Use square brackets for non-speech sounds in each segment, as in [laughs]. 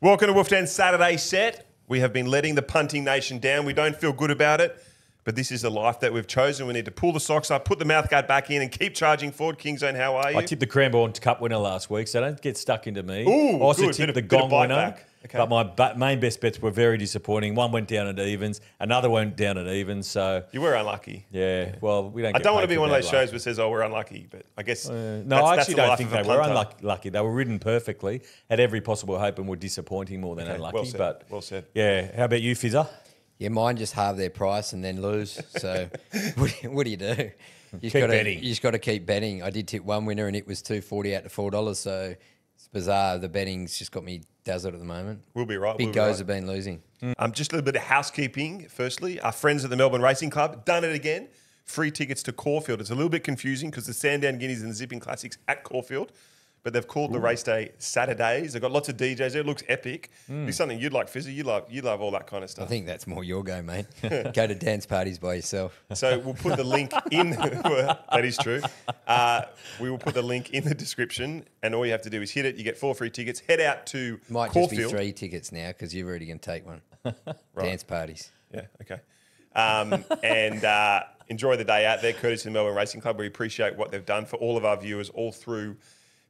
Welcome to Wolfden Saturday set. We have been letting the punting nation down. We don't feel good about it, but this is the life that we've chosen. We need to pull the socks up, put the mouthguard back in, and keep charging forward. Kingzone, how are you? I tipped the Cranbourne Cup winner last week, so don't get stuck into me. Ooh, I also good. Tipped of- the of Gong winner, back. Okay. but my ba- main best bets were very disappointing. One went down at evens, another went down at evens. So you were unlucky. yeah, well, we don't. I don't want to be one of those luck. shows where says, "Oh, we're unlucky," but I guess Uh, no, I actually don't think they were unlucky. They were ridden perfectly, had every possible hope, and were disappointing more than Okay, unlucky. well said, But well said. Yeah, how about you, Fizzer? Yeah, mine just halve their price and then lose. So [laughs] what, what do you do? You just Keep gotta, betting. You just got to keep betting. I did tip one winner and it was two forty out to four dollars. So it's bizarre. The betting's just got me dazzled at the moment. We'll be right. Big we'll be goes right. have been losing. Um, just a little bit of housekeeping. Firstly, our friends at the Melbourne Racing Club done it again. Free tickets to Caulfield. It's a little bit confusing because the Sandown Guineas and the Zipping Classics at Caulfield, but they've called the race day Saturdays. They've got lots of DJs. It looks epic. It's something you'd like, Fizzy. You love you love all that kind of stuff. I think that's more your go, mate. [laughs] [laughs] go to dance parties by yourself. So we'll put the link in. [laughs] that is true. Uh, we will put the link in the description, and all you have to do is hit it. You get four free tickets. Head out to Might just be Caulfield. three tickets now because you're already going to take one. Dance parties. Yeah, okay. Um, and uh, enjoy the day out there, of the Melbourne Racing Club. We appreciate what they've done for all of our viewers all through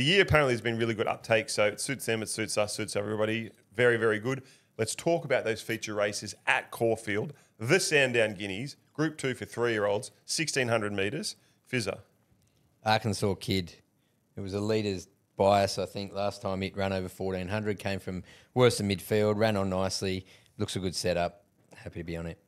the year. Apparently, there's been really good uptake, so it suits them, it suits us, suits everybody. Very, very good. Let's talk about those feature races at Caulfield. The Sandown Guineas, Group 2 for three-year-olds, 1,600 metres. Fizzer. Arkansas kid. It was a leader's bias, I think. Last time it ran over 1400, came from worse than midfield, ran on nicely. Looks a good setup. Happy to be on it.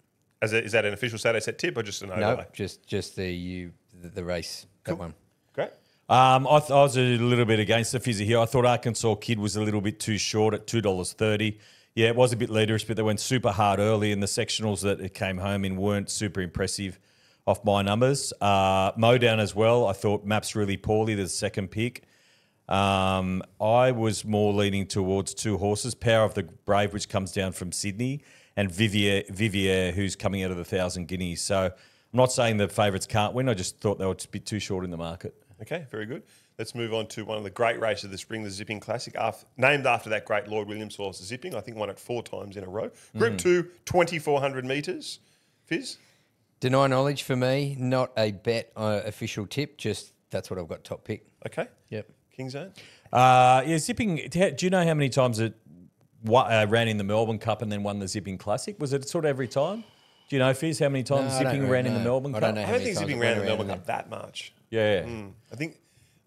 As a, is that an official Saturday set tip or just an No, overlay? just just the you the, the race that one. Great. Um, I, th- I was a little bit against the fizzy here. I thought Arkansas Kid was a little bit too short at two dollars thirty. Yeah, it was a bit leaderish, but they went super hard early, and the sectionals that it came home in weren't super impressive off my numbers. Uh, Modown as well. I thought maps really poorly. The second pick. Um, I was more leaning towards two horses: Power of the Brave, which comes down from Sydney, and Vivier, Vivier who's coming out of the Thousand Guineas. So I'm not saying the favourites can't win. I just thought they would be too short in the market. Okay, very good. Let's move on to one of the great races of the spring, the Zipping Classic, af- named after that great Lloyd Williams horse, Zipping. I think won it four times in a row. Group two, 2,400 metres. Fizz? Deny knowledge for me, not a bet uh, official tip. Just that's what I've got top pick. Okay. Yep. King Zone? Uh, yeah, zipping. Do you know how many times it wa- uh, ran in the Melbourne Cup and then won the zipping classic? Was it sort of every time? Do you know, Fizz, how many times No, zipping really ran in the. Melbourne I Cup? don't know I how don't many think Zipping ran in the Melbourne Cup that much. Yeah. I think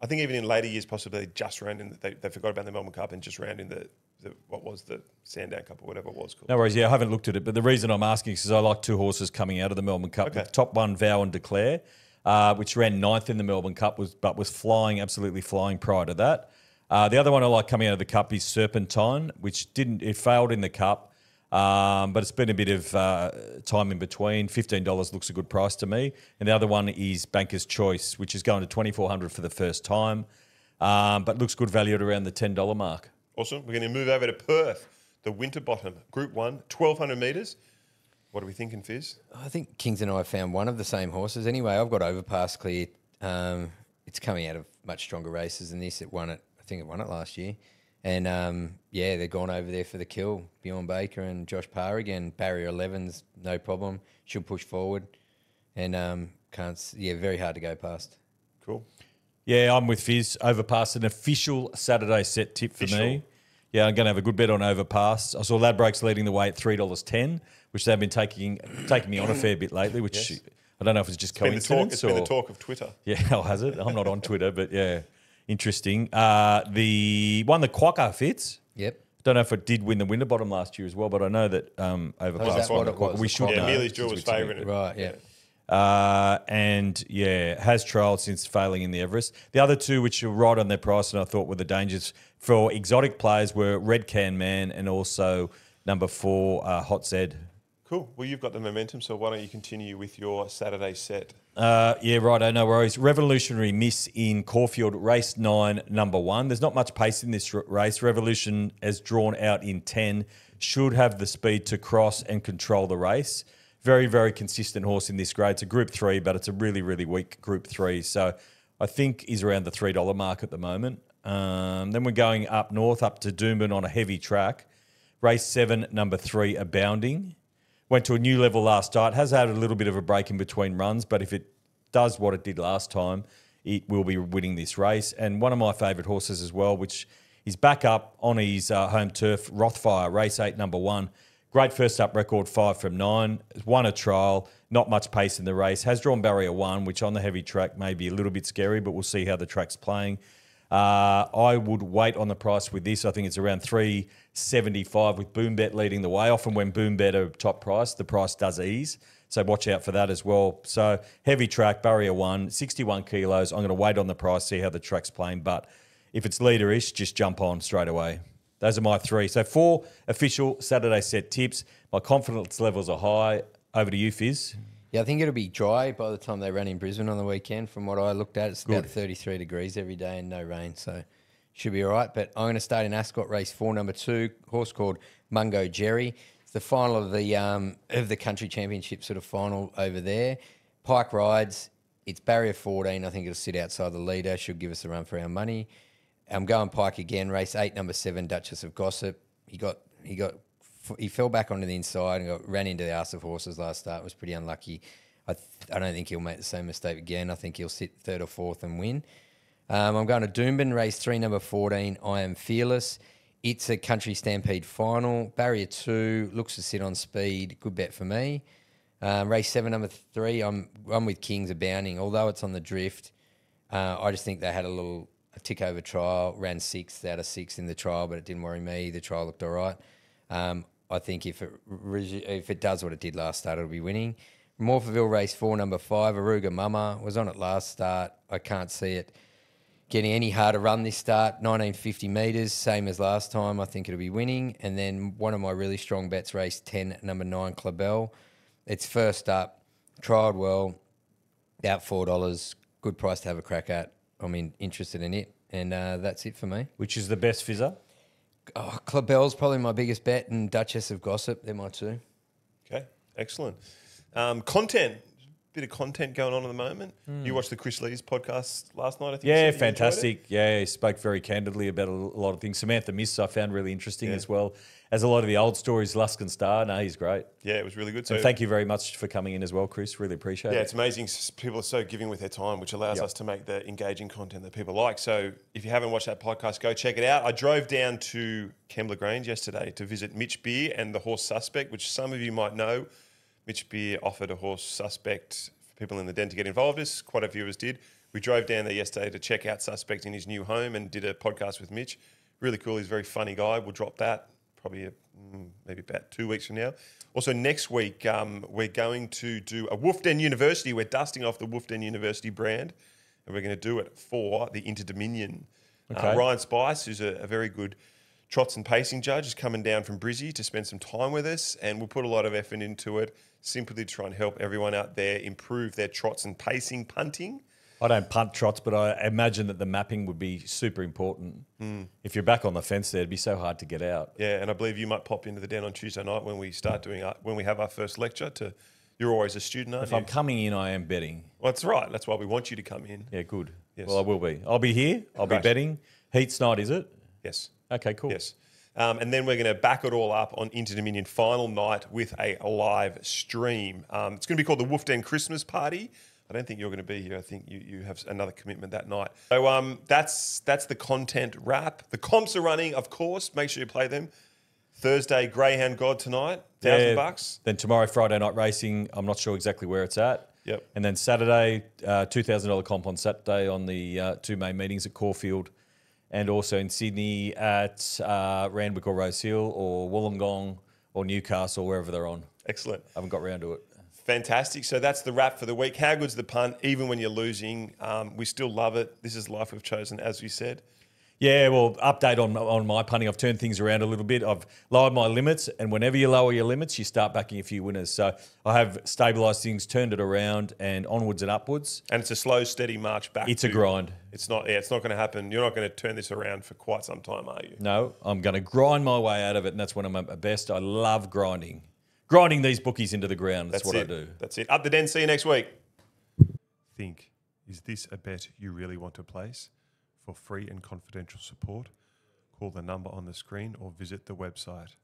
I think even in later years, possibly they just ran in, the, they, they forgot about the Melbourne Cup and just ran in the, the what was the Sandown Cup or whatever it was called. No worries. Yeah, I haven't looked at it, but the reason I'm asking is because I like two horses coming out of the Melbourne Cup. Okay. The top one, Vow and Declare, uh, which ran ninth in the Melbourne Cup, was but was flying, absolutely flying prior to that. Uh, the other one I like coming out of the Cup is Serpentine, which didn't it failed in the Cup, um, but it's been a bit of uh, time in between. Fifteen dollars looks a good price to me, and the other one is Banker's Choice, which is going to twenty four hundred for the first time, um, but looks good value at around the ten dollar mark. Awesome. We're going to move over to Perth, the Winterbottom, Group 1, 1,200 metres. What are we thinking, Fizz? I think Kings and I found one of the same horses. Anyway, I've got Overpass clear. Um, it's coming out of much stronger races than this. It won it. I think it won it last year. And um, yeah, they're gone over there for the kill. Bjorn Baker and Josh Parr again. Barrier 11's no problem. She'll push forward. And um, can't. Yeah, very hard to go past. Cool. Yeah, I'm with Fizz. Overpass, an official Saturday set tip for Official. me. Yeah, I'm going to have a good bet on Overpass. I saw Ladbrokes leading the way at three dollars ten, which they've been taking taking me on a fair bit lately. Which Yes. I don't know if it's just Been the talk, coincidence it's or been the talk of Twitter. yeah, [laughs] oh, has it? I'm not on Twitter, but yeah, interesting. Uh, the one the Quokka fits. Yep. Don't know if it did win the Winterbottom last year as well, but I know that um, Overpass. that what won the it was, We the should Yeah, know. Amelie's Jewel was we took it. favouring it. Right. Yeah. Uh, and yeah, has trialled since failing in the Everest. The other two, which are right on their price, and I thought were the dangers for exotic players, were Red Can Man and also number four, uh, Hot Zed. Cool. Well, you've got the momentum, so why don't you continue with your Saturday set? Uh, yeah, right. I know worries. Revolutionary miss in Caulfield, race nine, number one. There's not much pace in this race. Revolution, as drawn out in 10, should have the speed to cross and control the race. Very, very consistent horse in this grade. It's a group three, but it's a really, really weak group three. So I think is around the $3 mark at the moment. Um, then we're going up north, up to Doomben on a heavy track. Race seven, number three, Abounding. Went to a new level last start. Has had a little bit of a break in between runs, but if it does what it did last time, it will be winning this race. And one of my favourite horses as well, which is back up on his uh, home turf, Rothfire, race eight, number one. Great first up record, five from nine. Won a trial, not much pace in the race. Has drawn barrier one, which on the heavy track may be a little bit scary, but we'll see how the track's playing. Uh, I would wait on the price with this. I think it's around three seventy five with Boombet leading the way. Often when Boombet are top price, the price does ease. So watch out for that as well. So heavy track, barrier one, 61 kilos. I'm going to wait on the price, see how the track's playing. But if it's leaderish, just jump on straight away. Those are my three. So four official Saturday set tips. My confidence levels are high. Over to you, Fizz. Yeah, I think it'll be dry by the time they run in Brisbane on the weekend. From what I looked at, it's about 33 degrees every day and no rain, so should be all right. But I'm going to start in Ascot race four, number two, horse called Mungo Jerry. It's the final of the um, of the country championship sort of final over there. Pike rides. It's barrier 14. I think it'll sit outside the leader. Should give us a run for our money. I'm going Pike again. Race eight, number seven, Duchess of Gossip. He got he got he fell back onto the inside and got, ran into the arse of horses last start. Was pretty unlucky. I th- I don't think he'll make the same mistake again. I think he'll sit third or fourth and win. Um, I'm going to Doomben, race three, number 14. I am fearless. It's a country stampede final. Barrier two looks to sit on speed. Good bet for me. Um, race seven, number three. I'm I'm with Kings Abounding. Although it's on the drift, uh, I just think they had a little a tick over trial. Ran sixth out of six in the trial, but it didn't worry me. The trial looked all right. Um, I think if it if it does what it did last start, it'll be winning. Morphettville race four, number five, Aruga Mama was on it last start. I can't see it getting any harder run this start. 1950 metres, same as last time. I think it'll be winning. And then one of my really strong bets, race 10, number nine, Clabel. It's first up, trialled well, out $4. Good price to have a crack at. I'm in, interested in it. And uh, that's it for me. Which is the best fizzer? Oh, Clabel's probably my biggest bet, and Duchess of Gossip, they're my two. Okay, excellent. Um, content, bit of content going on at the moment. You hmm. watched the Kris Lees' podcast last night, I think. Yeah, said you enjoyed it? fantastic. Yeah, he spoke very candidly about a lot of things. Samantha Miss I found really interesting as well as a lot of the old stories. Lusk and Star, no, he's great. Yeah, it was really good. So And thank you very much for coming in as well, Kris. Really appreciate Yeah, it. Yeah, it's amazing. People are so giving with their time, which allows us to make the engaging content that people like. So if you haven't watched that podcast, go check it out. I drove down to Kembla Grange yesterday to visit Mitch Beer and the horse suspect, which some of you might know. Mitch Beer offered a horse suspect for people in the den to get involved with. Quite a few of us did. We drove down there yesterday to check out suspect in his new home and did a podcast with Mitch. Really cool. He's a very funny guy. We'll drop that probably a, mm, maybe about two weeks from now. Also, next week, um, we're going to do a Wolfden University. We're dusting off the Wolfden University brand, and we're going to do it for the Interdominion. Uh, Okay. Ryan Spice, who's a, a very good trots and pacing judge, is coming down from Brizzy to spend some time with us, and we'll put a lot of effort into it simply to try and help everyone out there improve their trots and pacing punting. I don't punt trots, but I imagine that the mapping would be super important. Hmm. If you're back on the fence there, it'd be so hard to get out. Yeah, and I believe you might pop into the den on Tuesday night when we start doing our, when we have our first lecture. To you're always a student, aren't If you? I'm coming in, I am betting. well, that's right. That's why we want you to come in. Yeah, good. Yes. Well, I will be. I'll be here. I'll be betting. Heats night, is it? Yes. Okay, cool. Yes. Um, and then we're going to back it all up on Interdominion final night with a live stream. Um, it's going to be called the Wolfden Christmas Party. I don't think you're going to be here. I think you, you have another commitment that night. So um, that's that's the content wrap. The comps are running, of course. Make sure you play them. Thursday, Greyhound God tonight, thousand Yeah. bucks. Then tomorrow, Friday night racing. I'm not sure exactly where it's at. Yep. And then Saturday, uh, two thousand dollar comp on Saturday on the uh, two main meetings at Caulfield, and also in Sydney at uh, Randwick or Rose Hill or Wollongong or Newcastle, wherever they're on. Excellent. I haven't got round to it. Fantastic. So that's the wrap for the week. How good's the punt? Even when you're losing, um, we still love it. This is life we've chosen, as we said. Yeah, well, update on on my punting. I've turned things around a little bit. I've lowered my limits, and whenever you lower your limits, you start backing a few winners. So I have stabilised things, turned it around, and onwards and upwards. And it's a slow, steady march back. It's a grind. It's not. Yeah, it's not going to happen. You're not going to turn this around for quite some time, are you? No, I'm going to grind my way out of it, and that's when I'm at my best. I love grinding, grinding these bookies into the ground. That's, what it. I do. That's it. Up the den. See you next week. Think: Is this a bet you really want to place? For free and confidential support, call the number on the screen or visit the website.